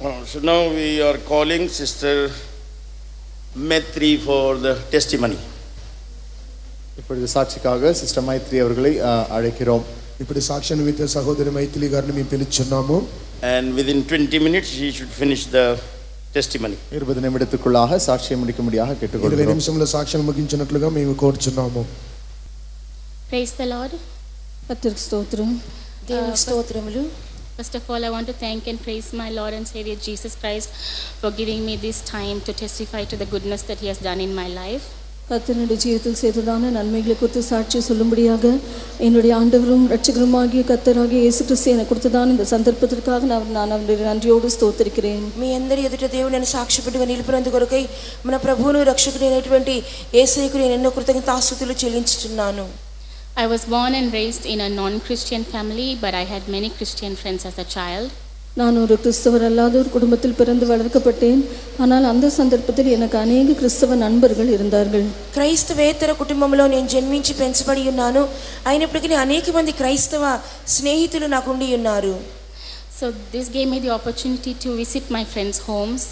Uh, So now we are calling Sister Metri for the testimony. இப்பொழுது சாட்சிக்காக sister Maithri அவர்களை அஹ், அழைக்கிறோம் ఇప్పుడు సాక్ష్యాన్ని విత్తే సహోదరి మైథిలి గారిని మేము పిలుచున్నాము And within 20 minutes, she should finish the testimony. இருபது நிமிடத்துக்குள்ளாக சாட்சியை முடிக்கும்படியாக ఇరవై கேட்டுக்கொள்கிறோம் నిమిషంలో సాక్ష్యం ముగించినట్లుగా మేము కోరుచున్నాము Praise the Lord. కర్తరికి స్తోత్రం దేవునికి స్తోత్రములు First of all, I want to thank and praise my Lord and Savior Jesus Christ for giving me this time to testify to the goodness that He has done in my life. கர்த்தனுடைய ஜீவிதத்தில் செய்ததான நன்மைகளை குறித்து சாட்சி சொல்லும்படியாக என்னுடைய ஆண்டவரும் ரட்சகருமாகிய கர்த்தராகிய இயேசு கிறிஸ்து எனக்கு கொடுத்ததான இந்த சந்தர்ப்பத்திற்காக நான் நான் அவருடைய நன்றியோடு ஸ்தோத்திருக்கிறேன் మీ అందరి ఎదుట దేవుడు నేను సాక్షిపెట్టుగా నిలిపినందుకు కొరకై మన ప్రభువును రక్షకుడైనటువంటి ఏసైకు నేను ఎన్నో కృతజ్ఞతాస్తుతులు చెల్లించుచున్నాను I was born and raised in a non Christian family, but I had many Christian friends as a child. நான் ஒரு கிறிஸ்தவர் அல்லாத ஒரு குடும்பத்தில் பிறந்து வளர்க்கப்பட்டேன் ஆனால் அந்த சந்தர்ப்பத்தில் எனக்கு அநேக கிறிஸ்தவ நண்பர்கள் இருந்தார்கள் క్రైస్తవేతర కుటుంబంలో నేను జన్మించి పెంచబడి ఉన్నాను అయినప్పటికీ అనేక మంది క్రైస్తవ స్నేహితులు నాకు ఉండి ఉన్నారు So, this gave me the opportunity to visit my friends' homes.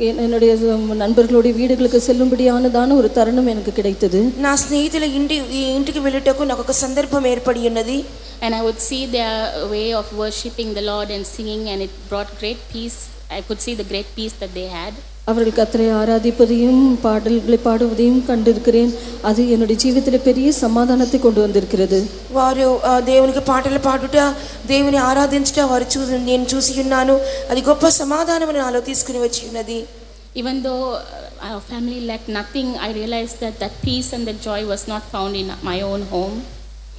என்- என்னுடைய நண்பர்களுடைய வீடுகளுக்கு செல்லும்படியானதான ஒரு தருணம் எனக்கு கிடைத்தது నా స్నేహితుల ఇంటి ఈ ఇంటికి వెళ్ళుటకు నాకు ఒక సందర్భం ఏర్పడి ఉన్నది And I would see their way of worshipping the Lord and singing, and it brought great peace. I could see the great peace that they had. அவர்கள் கத்தரை ஆராதிப்பதையும் பாடல்களை பாடுவதையும் கண்டிருக்கிறேன் அது என்னுடைய ஜீவிதத்தில் பெரிய சமாதானத்தை கொண்டு வந்திருக்கிறது వారు ఆ, దేవునికి పాటలు పాడుట దేవుని ఆరాధించుట వారు చూ నేను చూసి ఉన్నాను అది గొప్ప సమాధానం నాలో తీసుకుని వచ్చి ఉన్నది Even though uh, our family lacked nothing, I realized that that peace and that joy was not found in my own home.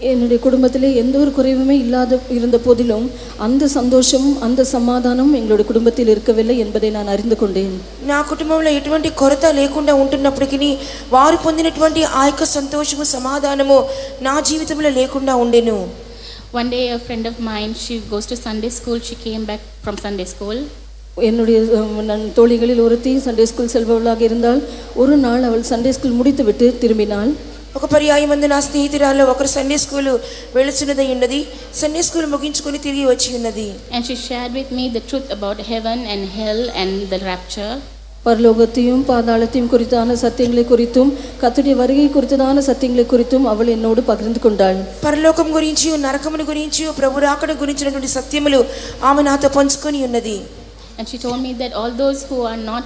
என்னுடைய குடும்பத்திலே எந்த ஒரு குறைவுமே இல்லாத இருந்த போதிலும் அந்த சந்தோஷமும் அந்த சமாதானமும் எங்களுடைய குடும்பத்தில் இருக்கவில்லை என்பதை நான் அறிந்து கொண்டேன் నా కుటుంబంలో ఎటువంటి కొరత లేకుండా ఉంటున్నప్పటికీ వారు పొందినటువంటి ఆ యొక్క సంతోషము సమాధానము నా జీవితంలో లేకుండా ఉండెను One day, a friend of mine, she goes to Sunday school. She came back from Sunday school. என்னுடைய அஹ், நன் தோழிகளில் ஒருத்தி சண்டே ஸ்கூல் செல்பவளாக இருந்தால் ஒரு நாள் அவள் சண்டே ஸ்கூல் முடித்துவிட்டு திரும்பினாள் ఒక పర్యాయం మంది నా స్నేహితురాల్లో ఒకరు సండే స్కూల్ వెళుచున్నదై ఉన్నది సండే స్కూల్ ముగించుకొని తిరిగి వచ్చి ఉన్నది And she shared with me the truth about heaven and hell and the rapture. பரலோகத்தையும் பாதாளத்தையும் குறித்தான சத்தியங்களை குறித்தும் கத்துடைய வருகை குறித்ததான சத்தியங்களை குறித்தும் அவள் என்னோடு பகிர்ந்து கொண்டாள் పరలోకం గురించి నరకమును గురించి ప్రభు రాకడ గురించినటువంటి సత్యములు ఆమె నాతో పంచుకొని ఉన్నది And she told me that all those who are not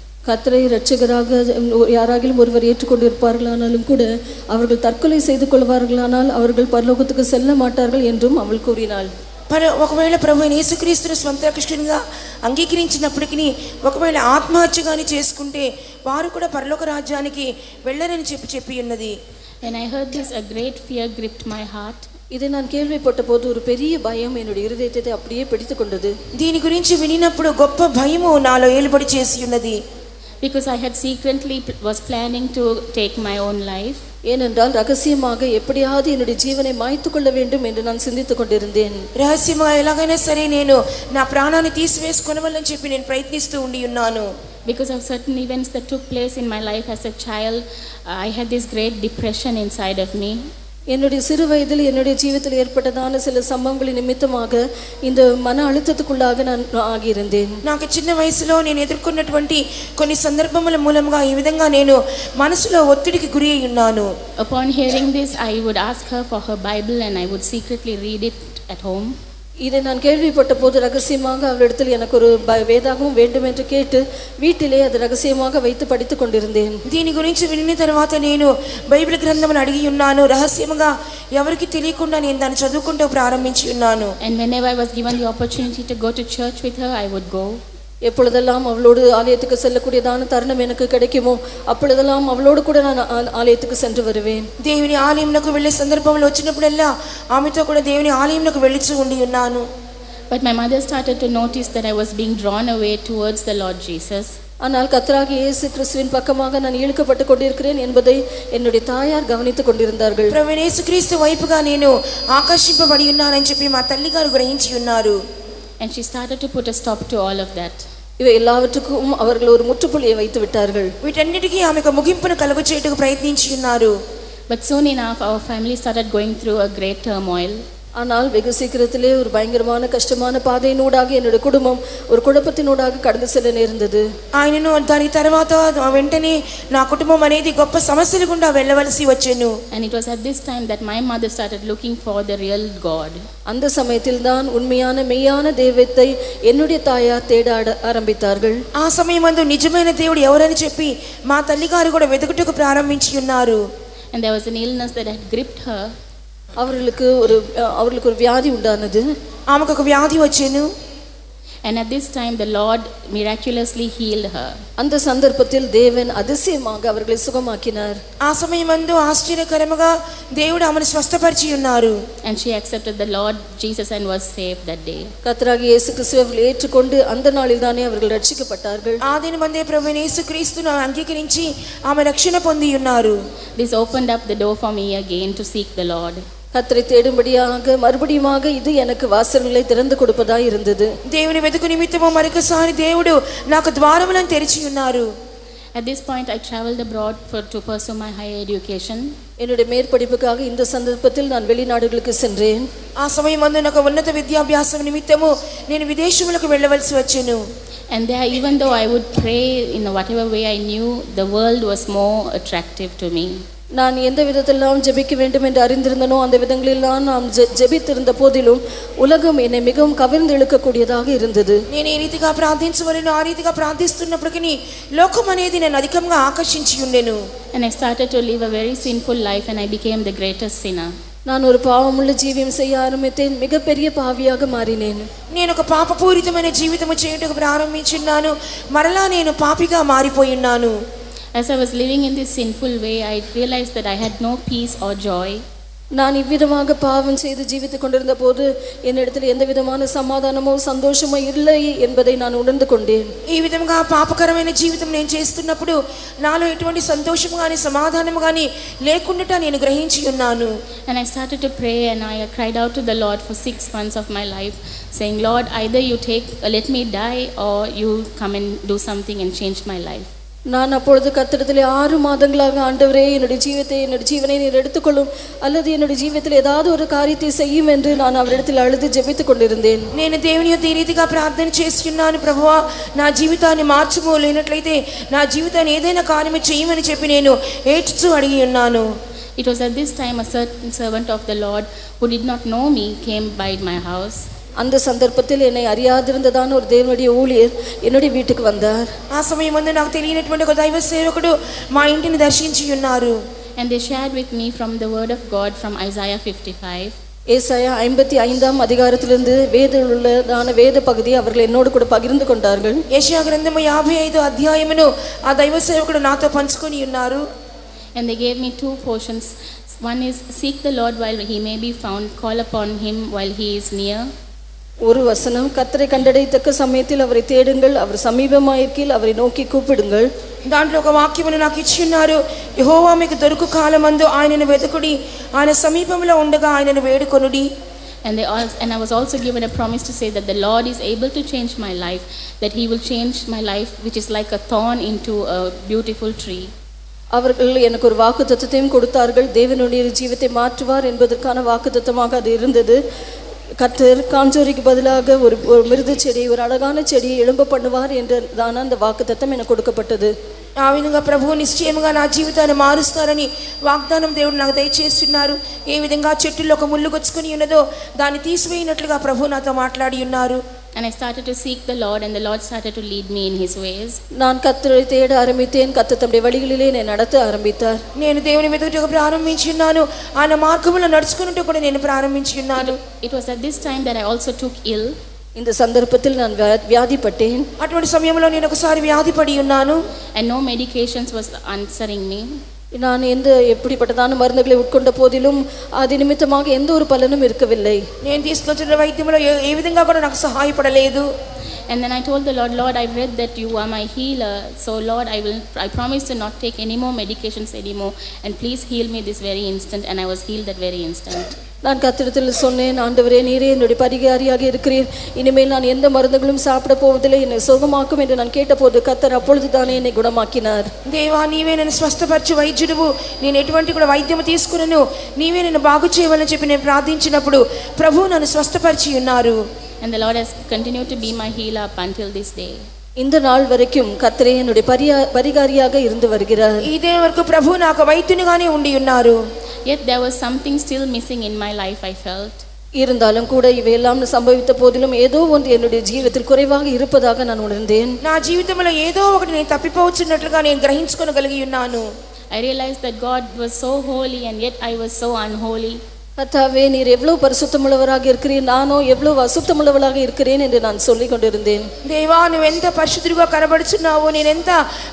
கத்தரை இரட்சகராக யாராகிலும் ஒருவர் ஏற்றுக்கொண்டிருப்பார்களானாலும் கூட அவர்கள் தற்கொலை செய்து கொள்வார்களானால் அவர்கள் பரலோகத்துக்கு செல்ல மாட்டார்கள் என்றும் அவள் கூறினாள் పర ఒకవేళ ప్రభు అయిన యేసుక్రీస్తును స్వంత రక్షకునిగా అంగీకరించినప్పటికీ ఒకవేళ ఆత్మహత్య కానీ చేసుకుంటే వారు కూడా పరలోక రాజ్యానికి వెళ్ళరని చెప్పి చెప్పి ఉన్నది When I heard this, a great fear gripped my heart. இதை நான் கேள்விப்பட்ட போது ஒரு பெரிய பயம் என்னுடைய இருதயத்தை அப்படியே பிடித்து கொண்டது దీని గురించి వినినప్పుడు గొప్ప భయము నాలో ఏలుబడి చేసి ఉన్నది because I had secretly pl- was planning to take my own life. ஏனென்றால் ரகசியமாக எப்படியாவது என்னுடைய ஜீவனை மாய்த்து கொள்ள வேண்டும் என்று நான் சிந்தித்துக் கொண்டிருந்தேன் రహస్యంగా ఎలాగైనా సరే నేను నా ప్రాణాన్ని తీసివేసుకొనవల్లని చెప్పి నేను ప్రయత్నిస్తూ ఉండి ఉన్నాను Because of certain events that took place in my life as a child, I had this great depression inside of me. என்னுடைய சிறு வயதில் என்னுடைய ஜீவிதத்தில் ஏற்பட்டதான சில சம்பவங்களின் நிமித்தமாக இந்த மன அழுத்தத்துக்குள்ளாக நான் ஆகியிருந்தேன் నాకు చిన్న వయసులో నేను ఎదుర్కొన్నటువంటి కొన్ని సందర్భముల మూలంగా ఈ విధంగా నేను మనసులో ఒత్తిడికి గురి అయి ఉన్నాను Upon hearing this, I would ask her for her Bible and I would secretly read it at home. இதை நான் கேள்விப்பட்ட போது ரகசியமாக அவளிடத்தில் எனக்கு ஒரு ப- வேதாகமும் வேண்டும் என்று கேட்டு வீட்டிலே அது ரகசியமாக வைத்து படித்துக் கொண்டிருந்தேன் దీని గురించి వినిన తర్వాత నేను బైబిల్ గ్రంథమును అడిగి ఉన్నాను రహస్యముగా ఎవరికి తెలియకుండా నేను దాన్ని చదువుకుంటూ ప్రారంభించి ఉన్నాను And whenever I was given the opportunity to go to church with her, I would go. எப்பொழுதெல்லாம் அவளோடு ஆலயத்துக்கு செல்லக்கூடியதான தருணம் எனக்கு கிடைக்குமோ அப்பொழுதெல்லாம் అవలోడు కూడా నేను ఆలయత్తుకు సెంటర్ వరువేన్ దేవుని ఆలయమునకు వెళ్ళే సందర్భంలో వచ్చినప్పుడల్లా ఆమెతో కూడా దేవుని ఆలయమునకు వెళ్ళిచి ఉండి ఉన్నాను but my mother started to notice that I was being drawn away towards the Lord Jesus ஆனால் கத்தராக இயேசு கிறிஸ்துவின் பக்கமாக நான் இழுக்கப்பட்டு கொண்டிருக்கிறேன் என்பதை என்னுடைய தாயார் கவனித்துக் கொண்டிருந்தார்கள் பிரவீன் இயேசு கிறிஸ்து வைப்புగా నేను ఆకర్షింపబడి ఉన్నానని చెప్పి మా తల్లిగారు గ్రహించి ఉన్నారు And she started to put a stop to all of that. ఇవి ఎల్లావట్టుకం అవర్లు ఒక ముట్టుపులియ వైతు విట్టారుగల్ వీటన్నిటికీ ఆమెకు ముగింపును కలుగు చేయటకు ప్రయత్నించి But soon enough, our family started going through a great turmoil. ஆனால் வெகு சீக்கிரத்திலே ஒரு பயங்கரமான கஷ்டமான பாதையினூடாக என்னுடைய குடும்பம் ஒரு குழப்பத்தினூடாக கடந்து செல்ல நேர்ந்தது ఆయనను దాని తర్వాత వెంటనే నా కుటుంబం అనేది గొప్ప సమస్యల గుండా వెళ్ళవలసి వచ్చాను And it was at this time that my mother started looking for the real God. அந்த சமயத்தில் தான் உண்மையான மெய்யான தெய்வத்தை என்னுடைய தாயார் தேட ஆட- ஆரம்பித்தார்கள் ఆ సమయం అందు నిజమైన దేవుడు ఎవరని చెప్పి మా తల్లిగారు కూడా వెతుకుటకు ప్రారంభించి ఉన్నారు And there was an illness that had gripped her. அவர்களுக்கு ஒரு அஹ், அவர்களுக்கு ஒரு வியாதி உண்டானது ఆమెకు ఒక వ్యాధి వచ్చాను And at this time, the Lord miraculously healed her. அந்த சந்தர்ப்பத்தில் தேவன் அதிசயமாக அவர்களை சுகமாக்கினார் ఆ సమయం అందు ఆశ్చర్యకరముగా దేవుడు ఆమెను స్వస్థపరిచి ఉన్నారు And she accepted the Lord Jesus and was saved that day. கர்த்தராகிய இயேசு கிறிஸ்துவை அவர்கள் ஏற்றுக்கொண்டு அந்த நாளில் தானே அவர்கள் ரட்சிக்கப்பட்டார்கள் ఆ దినమందే ప్రభు యేసు క్రీస్తును అంగీకరించి ఆమె రక్షణ పొంది ఉన్నారు This opened up the door for me again to seek the Lord. கர்த்தரை தேடும்படியாக மறுபடியுமாக இது எனக்கு வாசல்களை திறந்து கொடுப்பதாய் இருந்தது దేవుని వెతుకు నిమిత్తము మరొకసారి దేవుడు నాకు ద్వారములను తెరిచి ఉన్నారు At this point, I traveled abroad for, to pursue my higher education. என்னுடைய மேற்படிப்புக்காக இந்த சந்தர்ப்பத்தில் நான் வெளிநாடுகளுக்கு சென்றேன் ఆ సమయం అందు నాకు ఉన్నత విద్యాభ్యాసం నిమిత్తము నేను విదేశములకు వెళ్ళవలసి వచ్చాను And there, even though I would pray in whatever way I knew, the world was more attractive to me. நான் எந்த விதத்திலெல்லாம் ஜெபிக்க வேண்டும் என்று அறிந்திருந்தனோ அந்த விதங்களெல்லாம் நாம் ஜெ ஜெபித்திருந்த போதிலும் உலகம் என்னை மிகவும் கவிர்ந்து இழுக்கக்கூடியதாக இருந்தது నేను ఏ రీతిగా ప్రార్థించవలను ఆ రీతిగా ప్రార్థిస్తున్నప్పటికీ లోకం అనేది నేను అధికంగా ఆకర్షించి ఉండెను And I started to live a very sinful life and I became the greatest sinner. நான் ஒரு பாவமுள்ள ஜீவியம் செய்ய ஆரம்பித்தேன் மிகப்பெரிய பாவியாக மாறினேன் నేను ఒక పాపపూరితమైన జీవితము చేయుటకు ప్రారంభించున్నాను మరలా నేను పాపిగా మారిపోయి ఉన్నాను As I was living in this sinful way, I realized that I had no peace or joy. நான் இவ்விதமாக பாவம் செய்து ஜீவித்துக் கொண்டிருந்த போது என்னிடத்தில் எந்த விதமான சமாதானமோ சந்தோஷமோ இல்லை என்பதை நான் உணர்ந்து கொண்டேன் ఈ విధంగా పాపకరమైన జీవితం నేను చేస్తున్నప్పుడు నాలో ఎటువంటి సంతోషం కానీ సమాధానం కానీ లేకుండా నేను గ్రహించి ఉన్నాను And I started to pray and I cried out to the Lord for six months of my life, saying, Lord, either you take, let me die or you come and do something and change my life. நான் அப்பொழுது கத்திடத்திலே ஆறு மாதங்களாக ஆண்டவரே என்னுடைய ஜீவத்தை என்னுடைய ஜீவனை நீர் எடுத்துக்கொள்ளும் அல்லது என்னுடைய ஜீவிதத்தில் ஏதாவது ஒரு காரியத்தை செய்யும் என்று நான் அவரிடத்தில் அழுது ஜெபித்துக் கொண்டிருந்தேன் నేను దేవుని యొక్క ఈ రీతిగా ప్రార్థన చేస్తున్నాను ప్రభువా నా జీవితాన్ని మార్చుమో లేనట్లయితే నా జీవితాన్ని ఏదైనా కార్యము చేయమని చెప్పి నేను ఏడ్చుతూ అడిగి ఉన్నాను It was at this time a certain servant of the Lord who did not know me came by my house. அந்த சந்தர்ப்பத்தில் என்னை அறியாதிருந்ததான ஒரு தேவனுடைய ஊழியர் என்னுடைய வீட்டுக்கு வந்தார் ఆ సమయం ముందు నాకు తెలియనటువంటి ఒక దైవ సేవకుడు మా ఇంటిని దర్శించి ఉన్నారు And they shared with me from the word of God from Isaiah 55. ஏசாயா ஐம்பத்தி ஐந்தாம் அதிகாரத்திலிருந்து வேத உள்ளதான வேத பகுதியை அவர்கள் என்னோடு கூட பகிர்ந்து கொண்டார்கள் యెషయా గ్రంథము యాభై ఐదు అధ్యాయమును ఆ దైవ సేవకుడు నాతో పంచుకొని ఉన్నారు And they gave me two portions. One is seek the Lord while he may be found, call upon him while he is near. ஒரு வசனம் கத்தரை கண்டடைத்தக்க சமயத்தில் அவரை தேடுங்கள் அவர் சமீபமாயிருக்கையில் அவரை நோக்கி கூப்பிடுங்கள் దాంట్లో ఒక వాక్యమును నాకు ఇచ్చి ఉన్నారు యెహోవా మీకు దొరుకు కాలమందు ఆయనను వెతుకుడి ఆయన సమీపంలో ఉండగా ఆయనను వేడుకొనుడి And, they all, and I was also given a promise to say that the Lord is able to change my life, that He will change my life, which is like a thorn, into a beautiful tree. அவர்கள் எனக்கு ஒரு வாக்கு தத்துவத்தையும் கொடுத்தார்கள் தேவனுடைய ஜீவத்தை மாற்றுவார் என்பதற்கான வாக்கு தத்துவமாக அது இருந்தது கர்த்தர் காஞ்சோரிக்கு பதிலாக ஒரு ஒரு மிருது செடி ஒரு அழகான செடியை எழும்ப பண்ணுவார் என்றதான அந்த வாக்கு தத்தம் எனக்கு கொடுக்கப்பட்டது ఆ విధంగా ప్రభువు నిశ్చయముగా నా జీవితాన్ని మారుస్తారని వాగ్దానం దేవుడు నాకు దయచేస్తున్నారు ఏ విధంగా చెట్టులో ఒక ముళ్ళు గుచ్చుకొని ఉన్నదో దాన్ని తీసివేయినట్లుగా ప్రభు నాతో మాట్లాడి ఉన్నారు And I started to seek the Lord, and the Lord started to lead me in His ways. நான் கர்த்தரை தேட ஆரம்பித்தேன் கர்த்தர் தம்முடைய வழிகளிலே என்னை நடத்த ஆரம்பித்தார் నేను దేవుని వెతుకుటకు ప్రారంభించి ఉన్నాను ఆయన మార్గంలో నడుచుకున్నట్టు కూడా నేను ప్రారంభించి ఉన్నాను It was at this time that I also took ill, இந்த சந்தர்ப்பத்தில் நான் வியா- வியாதிப்பட்டேன் అటువంటి సమయంలో నేను ఒకసారి వ్యాధి పడి ఉన్నాను and no medications was answering me. நான் எந்த எப்படிப்பட்டதான மருந்துகளை உட்கொண்ட போதிலும் அது நிமித்தமாக எந்த ஒரு பலனும் இருக்கவில்லை నేను తీసుకొచ్చిన వైద్యంలో ఏ ఏ విధంగా కూడా నాకు సహాయపడలేదు And then I told the Lord, Lord, I've read that you are my healer. So, Lord, I will. I promise to not take any more medications anymore. And please heal me this very instant. And I was healed that very instant. நான் கத்திரத்தில் சொன்னேன் ஆண்டவரே நீரே என்னுடைய பரிகாரியாக இருக்கிறீர் இனிமேல் நான் எந்த மருந்துகளும் சாப்பிட போவதில்லை என்னை சுகமாக்கும் என்று நான் கேட்டபோது கத்தர் அப்பொழுது தானே என்னை குணமாக்கினார் దేవా నీవే నన్ను స్వస్థపరచు వైద్యుడువు నేను ఎటువంటి కూడా వైద్యం తీసుకున్నాను నీవే నన్ను బాగు చేయవాలని చెప్పి నేను ప్రార్థించినప్పుడు ప్రభు నన్ను స్వస్థపరిచి ఉన్నారు And the Lord has continued to be my healer up until this day. இந்த நாள் வரைக்கும் கத்தரே என்னுடைய பரியா பரிகாரியாக இருந்து வருகிறார் ఇదే వరకు ప్రభు నాకు వైద్యునిగానే ఉండి ఉన్నారు Yet there was something still missing in my life, I felt. இருந்தாலும் கூட இவையெல்லாம் சம்பவித்த போதிலும் ஏதோ ஒன்று என்னுடைய ஜீவிதத்தில் குறைவாக இருப்பதாக நான் உணர்ந்தேன் నా జీవితంలో ఏదో ఒకటి నేను తప్పిపోవచ్చున్నట్లుగా నేను గ్రహించుకోగలిగి ఉన్నాను I realized that God was so holy and yet I was so unholy. கர்த்தாவே நீர் எவ்வளவு பரிசுத்தமுள்ளவராக இருக்கிறீர் நானோ எவ்வளவு அசுத்தமுள்ளவளாக இருக்கிறேன் என்று நான் சொல்லிக் கொண்டிருந்தேன் దేవా నువ్వు ఎంత పరిశుద్ధుడిగా కనబడుచున్నావు నేను ఎంత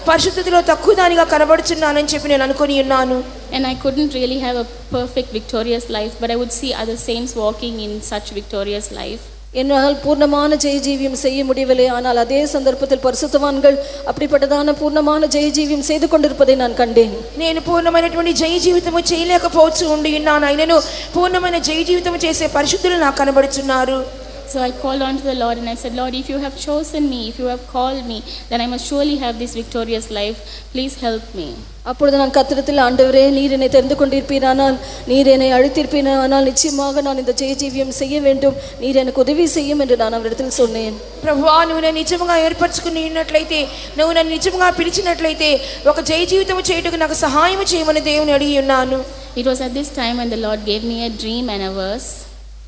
పరిశుద్ధతలో తక్కువ దానిగా కనబడుచున్నానని చెప్పి నేను అనుకొని ఉన్నాను And I couldn't really have a perfect, victorious life, but I would see other saints walking in such victorious life. என்னால் பூர்ணமான ஜெய ஜீவியம் செய்ய முடியவில்லை ஆனால் அதே சந்தர்ப்பத்தில் பரிசுத்தவான்கள் அப்படிப்பட்டதான பூர்ணமான ஜெய ஜீவியம் செய்து கொண்டிருப்பதை நான் கண்டேன் నేను పూర్ణమైనటువంటి జయ జీవితము చేయలేకపోవచ్చు ఉండి ఉన్నాను అయినను పూర్ణమైన జయ జీవితము చేసే పరిశుద్ధులు నాకు కనబడుచున్నారు So I called on to the Lord and I said, Lord, if you have chosen me, if you have called me, then I must surely have this victorious life. Please help me. அப்பொழுது நான் கத்திரத்தில் ஆண்டவரே நீர் என்னை தெரிந்து கொண்டிருப்பீரானால் நீர் என்னை அழைத்திருப்பீரானால் நிச்சயமாக நான் இந்த ஜெய ஜீவியம் செய்ய வேண்டும் நீர் எனக்கு உதவி செய்யும் என்று நான் அவரிடத்தில் சொன்னேன் ప్రభువా నువ్వు నన్ను నిజంగా ఏర్పరచుకుని ఉన్నట్లయితే నువ్వు నన్ను నిజంగా పిలిచినట్లయితే ఒక జయ జీవితం చేయుటకు నాకు సహాయం చేయమని దేవుని అడిగి ఉన్నాను It was at this time when the Lord gave me a dream and a verse.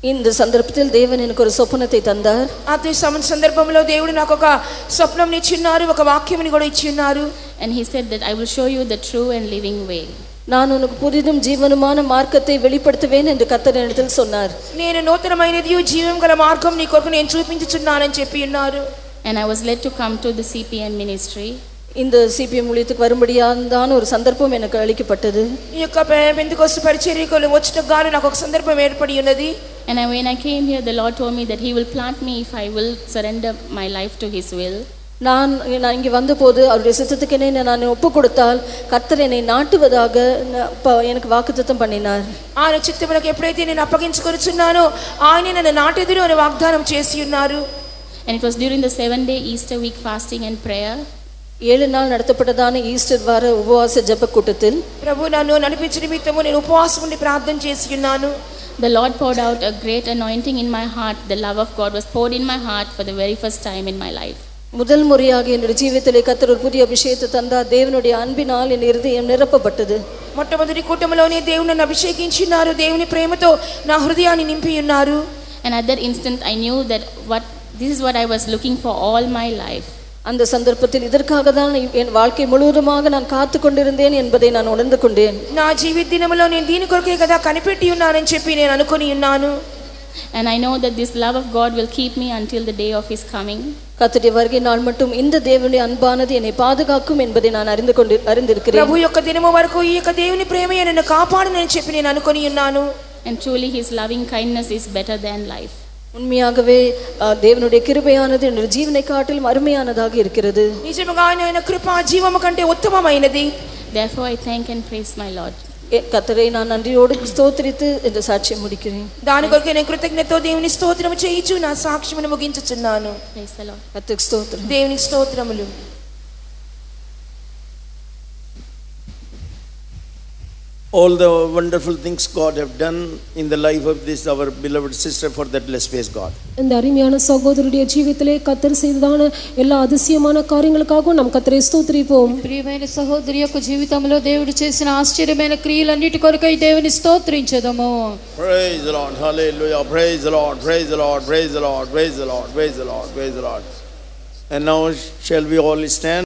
இந்த சந்தர்ப்பத்தில் தேவன் எனக்கு ஒரு சொப்பனத்தை தந்தார் అదే సమ- సందర్భంలో దేవుడు నాకు ఒక స్వప్నం ఇచ్చిన్నారు ఒక వాక్యంని కూడా ఇచ్చి ఉన్నారు And He said that I will show you the true and living way. நான் உனக்கு புதிதும் ஜீவனுமான மார்க்கத்தை வெளிப்படுத்துவேன் என்று கத்தர் இடத்தில் சொன்னார் నేను నూతనమైనది జీవం గల మార్గం నీ కొరకు నేను చూపించుచున్నానని చెప్పి ఉన్నారు And I was led to come to the CPN ministry. இந்த சிபிஎம் ஊழியத்துக்கு வரும்படியான ஒரு சந்தர்ப்பம் எனக்கு அளிக்கப்பட்டது ఈ యొక్క పెందుకోసు పరిచర్యకు వచ్చిన గాను నాకు ఒక సందర్భం ఏర్పడి ఉన్నది And I, when I came here, the Lord told me that He will plant me if I will surrender my life to His will. நான் நான் இங்கே வந்தபோது அவருடைய சித்தத்துக்கு என்னை நான் ஒப்பு கொடுத்தால் கர்த்தர் என்னை நாட்டுவதாக ந- ப- எனக்கு வாக்குத்தத்தம் பண்ணினார் ఆయన చిత్తములకు ఎప్పుడైతే నేను అప్పగించుకొనుచున్నానో ఆయన నన్ను నాటెదురు అని వాగ్దానం చేసి ఉన్నారు And it was during the seven day Easter week fasting and prayer. ஏழு நாள் நடத்தப்பட்டதான ஈஸ்டர் வார உபவாச ஜெப கூட்டத்தில் ప్రభు నన్ను నడిపించే నిమిత్తము నేను ఉపవాసం ఉండి ప్రార్థన చేసి ఉన్నాను The Lord poured out a great anointing in my heart. The love of God was poured in my heart for the very first time in my life. முதல் முறையாக என்னுடைய ஜீவிதத்திலே கர்த்தர் ஒரு புதிய அபிஷேகத்தை தந்தார் தேவனுடைய அன்பினால் என் இருதயம் நிரப்பப்பட்டது మొట్టమొదటి కూటమిలోనే దేవుని నన్ను అభిషేకించున్నారు దేవుని ప్రేమతో నా హృదయాన్ని నింపి ఉన్నారు And at that instant, I knew that what this is what I was looking for all my life. அந்த சந்தர்ப்பத்தில் இதற்காக தான் என் வாழ்க்கை முழுவதுமாக நான் காத்து கொண்டிருந்தேன் என்பதை நான் உணர்ந்து கொண்டேன் నా జీవిత దినములో నేను దీని కొరకే కదా కనిపెట్టి ఉన్నానని చెప్పి నేను అనుకొని ఉన్నాను And I know that this love of God will keep me until the day of His coming. கர்த்தருடைய வருகை நாள் மட்டும் இந்த தேவனுடைய அன்பானது என்னை பாதுகாக்கும் என்பதை நான் அறிந்து கொண்டு அறிந்திருக்கிறேன் ప్రభు యొక్క దినము వరకు ఈ యొక్క దేవుని ప్రేమయే నన్ను కాపాడునని చెప్పి నేను అనుకొని ఉన్నాను And truly, His loving kindness is better than life. உண்மையாகவே ஆ, தேவனுடைய கிருபையானது என்னுடைய ஜீவனை காட்டிலும் அருமையானதாக இருக்கிறது నిజముగా ఆయన ఆయన కృప జీవము కంటే ఉత్తమమైనది Therefore, I thank and praise my Lord. எ- கர்த்தரை நான் நன்றியோடு ஸ்தோத்திரித்து இந்த சாட்சியம் முடிக்கிறேன் దాని కొరకు నేను కృతజ్ఞతతో దేవుని స్తోత్రము చేయించు నా సాక్ష్యమును ముగించుచున్నాను Praise the Lord. கர்த்தருக்கு ஸ்தோத்திரம் దేవుని స్తోత్రములు All the wonderful things God have done in the life of this our beloved sister for that let's praise God. இந்த அருமையான சகோதரருடைய ஜீவித்திலே கத்தர் செய்ததான எல்லா அதிசயமான காரியங்களுக்காகவும் நாம் கத்தரை ஸ்தோத்திரிப்போம் ప్రియమైన సహోదరి యొక్క జీవితంలో దేవుడు చేసిన ఆశ్చర్యమైన క్రియలన్నిటి కొరకై దేవుని స్తోత్రించదము Praise the Lord. Hallelujah. Praise the Lord. Praise the Lord. Praise the Lord. Praise the Lord. Praise the Lord. Praise the Lord. And now shall we all stand?